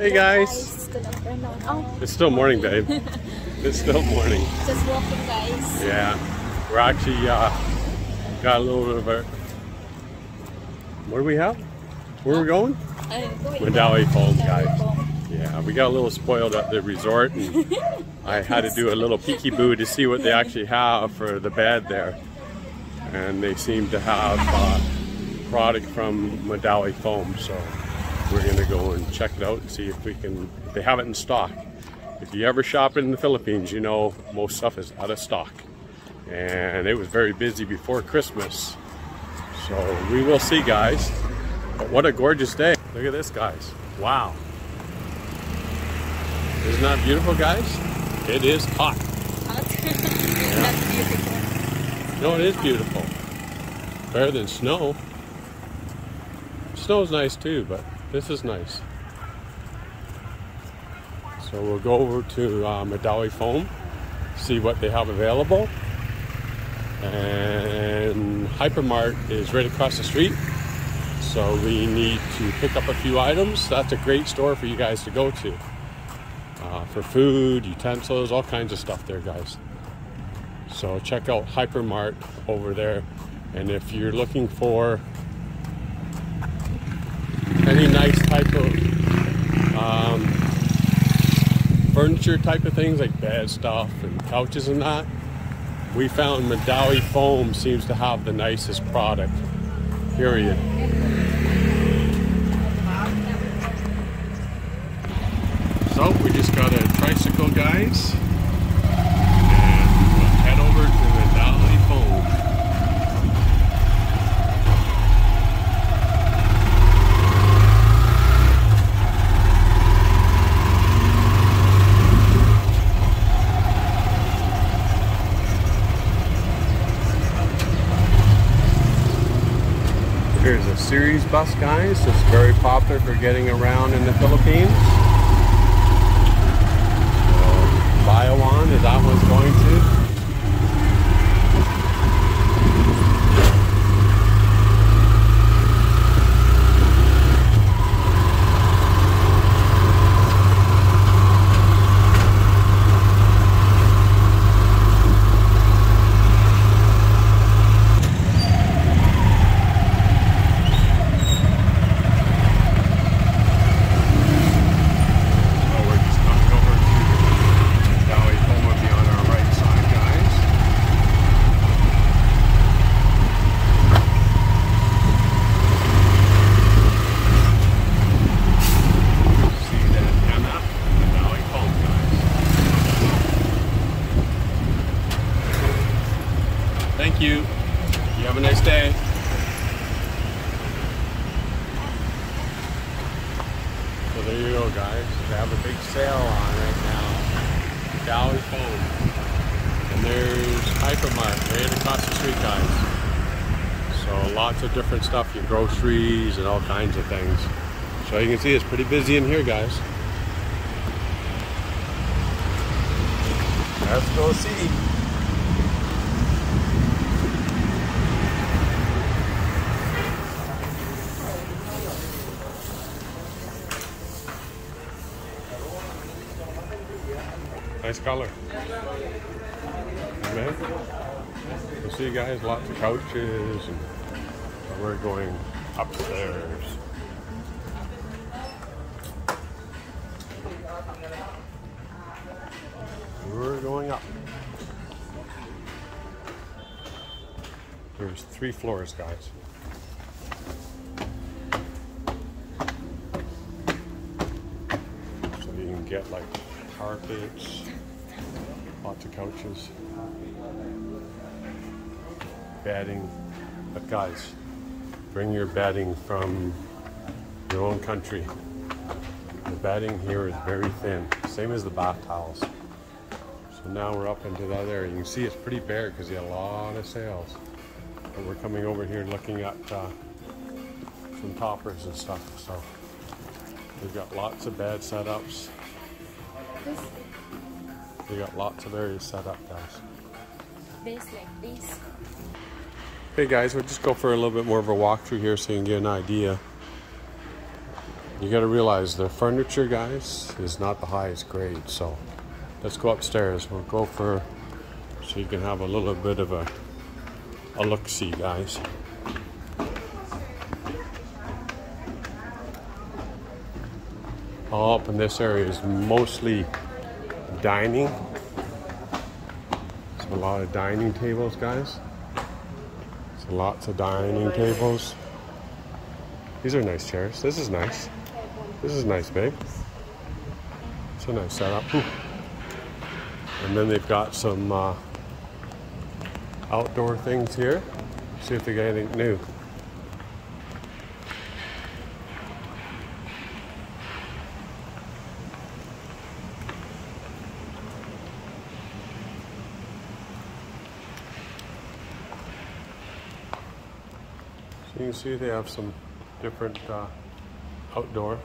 Hey guys. Oh, It's still morning, babe. it's still morning. just walking, guys. Yeah. We're actually uh, got a little bit of a. What do we have? Where are we going? Mandaue Falls, Mandaue guys. Yeah, we got a little spoiled at the resort, and I had to do a little peeky-boo to see what they actually have for the bed there. And they seem to have uh, product from Mandaue Foam, so we're gonna go and check it out and see if we can. If they have it in stock. If you ever shop in the Philippines, you know most stuff is out of stock, and it was very busy before Christmas. So we will see, guys. But what a gorgeous day! Look at this, guys. Wow. Isn't that beautiful, guys? It is hot. Beautiful. No, it is beautiful. Better than snow. Snow's nice too, but this is nice. So we'll go over to uh, Mandaue Foam, see what they have available. And Hypermart is right across the street. So we need to pick up a few items. That's a great store for you guys to go to. Uh, for food, utensils, all kinds of stuff there, guys. So check out Hypermart over there. And if you're looking for any nice type of um, furniture type of things like bed stuff and couches and that, we found Mandaue Foam seems to have the nicest product. Period. So we just got a tricycle, guys. And we'll head over to the Dolly Foam. Here's a Ceres bus, guys. It's very popular for getting around in the Philippines. Uh, Bayawan is that one's going to. So we're just coming over to Valley Home will be on our right side, guys. See that MF, the Valley Home, guys. You. You have a nice day. So there you go, guys. They have a big sale on right now. Dollar Phone. And there's Hypermart right across the street, guys. So lots of different stuff, your groceries and all kinds of things. So you can see it's pretty busy in here, guys. Let's go see. Nice color. Man. We'll see you guys, lots of couches and we're going upstairs. We're going up. There's three floors, guys. So you can get like carpets, lots of couches, bedding. But guys, bring your bedding from your own country. The bedding here is very thin, same as the bath towels. So now we're up into that area. You can see it's pretty bare because you have a lot of sales. But we're coming over here looking at uh, some toppers and stuff. So we've got lots of bed setups. This We got lots of areas set up, guys. like this. Hey guys, we'll just go for a little bit more of a walkthrough here so you can get an idea. You got to realize the furniture, guys, is not the highest grade. So let's go upstairs. We'll go for so you can have a little bit of a a look see, guys. All up in this area is mostly dining. So a lot of dining tables, guys. So lots of dining tables. These are nice chairs. This is nice. This is nice, babe. It's a nice setup. Ooh. And then they've got some uh, outdoor things here. See if they got anything new. You can see they have some different uh, outdoor.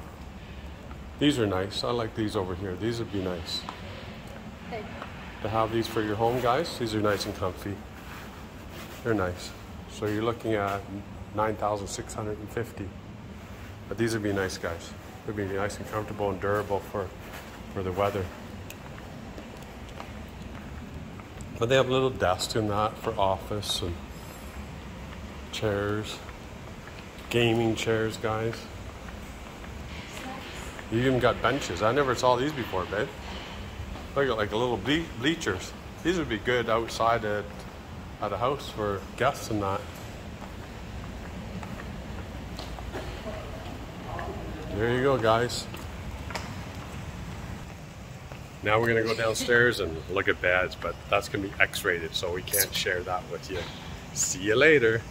These are nice. I like these over here. These would be nice Hey, to have these for your home, guys. These are nice and comfy. They're nice. So you're looking at 9,650. But these would be nice, guys. They'd be nice and comfortable and durable for, for the weather. But they have little desks in that for office and chairs, gaming chairs, guys. You even got benches. I never saw these before, babe. Look at like a little ble- bleachers. These would be good outside at, at a house for guests and that. There you go, guys. Now we're gonna go downstairs and look at beds, but that's gonna be X-rated, so we can't share that with you. See you later.